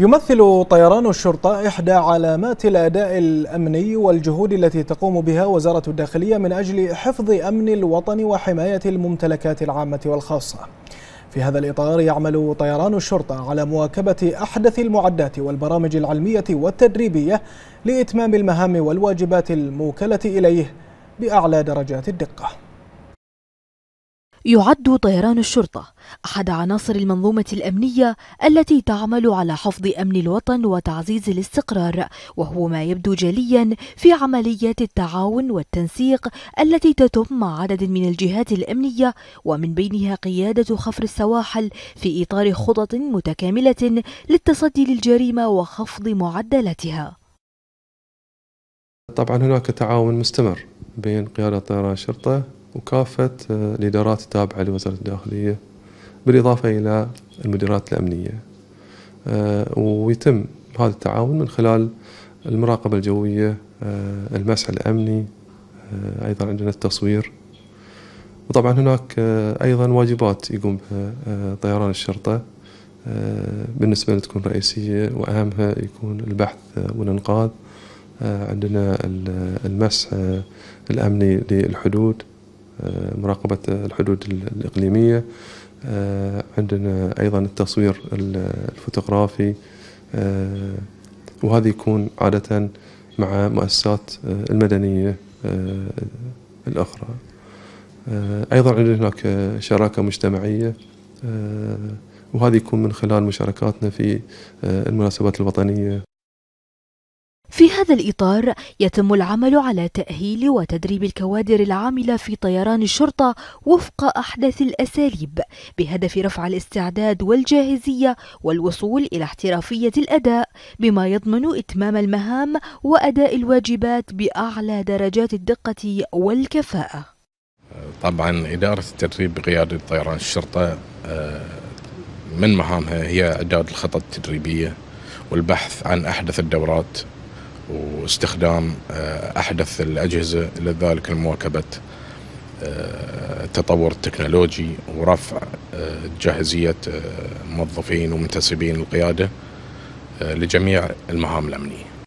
يمثل طيران الشرطة إحدى علامات الأداء الأمني والجهود التي تقوم بها وزارة الداخلية من أجل حفظ أمن الوطن وحماية الممتلكات العامة والخاصة. في هذا الإطار يعمل طيران الشرطة على مواكبة أحدث المعدات والبرامج العلمية والتدريبية لإتمام المهام والواجبات الموكلة إليه بأعلى درجات الدقة. يعد طيران الشرطة أحد عناصر المنظومة الأمنية التي تعمل على حفظ أمن الوطن وتعزيز الاستقرار وهو ما يبدو جليا في عمليات التعاون والتنسيق التي تتم مع عدد من الجهات الأمنية ومن بينها قيادة خفر السواحل في إطار خطط متكاملة للتصدي للجريمة وخفض معدلاتها. طبعا هناك تعاون مستمر بين قيادة طيران الشرطة وكافة آه، الإدارات التابعة لوزارة الداخلية بالإضافة إلى المديرات الأمنية. آه، ويتم هذا التعاون من خلال المراقبة الجوية آه، المسح الأمني أيضا عندنا التصوير. وطبعا هناك أيضا واجبات يقوم بها طيران الشرطة. بالنسبة لنا تكون رئيسية وأهمها يكون البحث والإنقاذ. عندنا المسح الأمني للحدود. مراقبة الحدود الإقليمية. آه، عندنا أيضا التصوير الفوتوغرافي. آه، وهذا يكون عادة مع مؤسسات المدنية الأخرى. أيضا عندنا هناك شراكة مجتمعية. وهذا يكون من خلال مشاركاتنا في المناسبات الوطنية. في هذا الإطار يتم العمل على تأهيل وتدريب الكوادر العاملة في طيران الشرطة وفق أحدث الأساليب بهدف رفع الاستعداد والجاهزية والوصول إلى احترافية الأداء بما يضمن إتمام المهام وأداء الواجبات بأعلى درجات الدقة والكفاءة. طبعا إدارة التدريب بقيادة طيران الشرطة آه، من مهامها هي إعداد الخطط التدريبية والبحث عن أحدث الدورات. واستخدام آه، أحدث الأجهزة لذلك لمواكبه التطور آه، التكنولوجي ورفع آه، جاهزية موظفين ومنتسبين القيادة لجميع المهام الأمنية.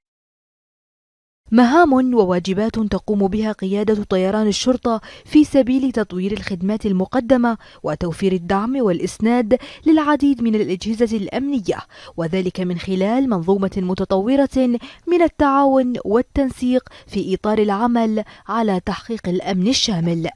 مهام وواجبات تقوم بها قيادة طيران الشرطة في سبيل تطوير الخدمات المقدمة وتوفير الدعم والإسناد للعديد من الأجهزة الأمنية وذلك من خلال منظومة متطورة من التعاون والتنسيق في إطار العمل على تحقيق الأمن الشامل.